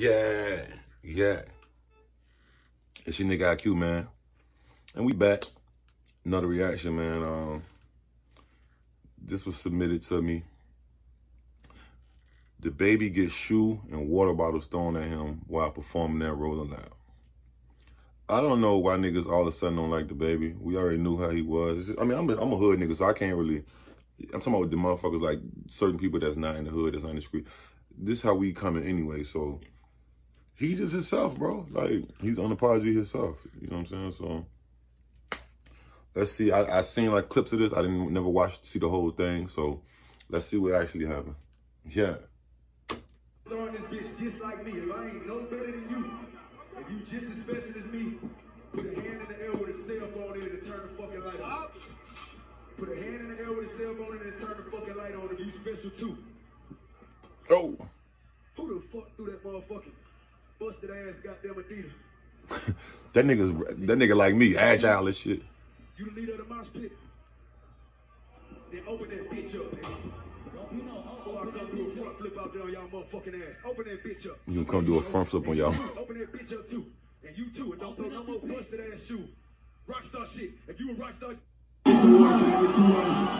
Yeah, yeah. It's your nigga EyeQ, man. And we back. Another reaction, man. Um, this was submitted to me. DaBaby gets shoe and water bottles thrown at him while performing that Rolling Loud. I don't know why niggas all of a sudden don't like DaBaby. We already knew how he was. Just, I mean, I'm a, I'm a hood nigga, so I can't really. I'm talking about the motherfuckers like certain people that's not in the hood, that's not in the street. This is how we coming anyway, so he just himself, bro. Like he's on apology himself. You know what I'm saying? So let's see. I, I seen like clips of this. I didn't never watch see the whole thing. So let's see what actually happened. Yeah. Throwing this bitch just like me. If I ain't no better than you, if you just as special as me, put a hand in the air with a cell phone in and turn the fucking light on. Put a hand in the air with a cell phone in and turn the fucking light on if you special too. Oh. Who the fuck threw that motherfucking busted ass goddamn Adidas? that nigga, that nigga like me, agile as shit. You the leader of the mosh pit? Then open that bitch up, nigga. Don't be no Before I come do a front flip out there on y'all motherfucking ass. Open that bitch up. You gonna come do a front flip on y'all. Open that bitch up too. And you too. And don't throw no more busted ass shoe. Rockstar shit. If you a rockstar. Damn. Damn. Okay,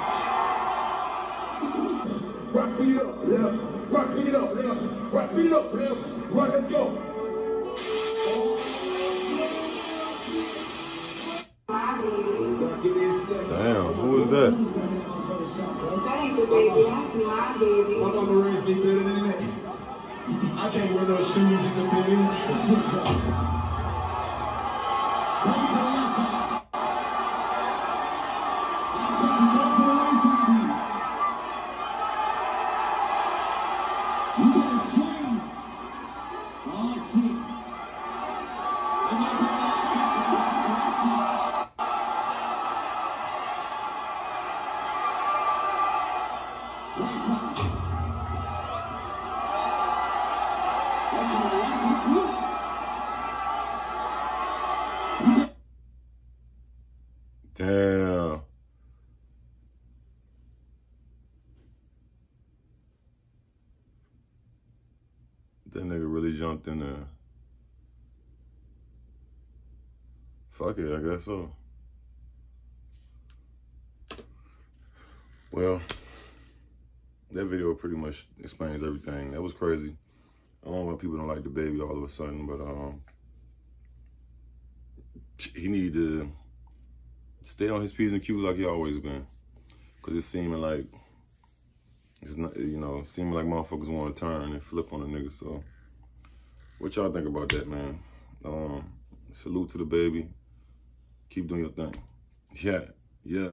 Rock speed it up, left. Rock speed it up, left. Rock speed it up, left. Right, let's go. damn, who is that? That ain't the baby, that's my baby. My mama raised me better than that. I can't wear those shoes in the bed. Damn. That nigga really jumped in there. Fuck it, I guess so. Well, that video pretty much explains everything. That was crazy. I don't know why people don't like DaBaby all of a sudden, but um, he needed to stay on his P's and Q's like he always been. Cause it's seeming like it's not you know, seeming like motherfuckers want to turn and flip on a nigga. So what y'all think about that, man? Um, salute to DaBaby. Keep doing your thing. Yeah, yeah.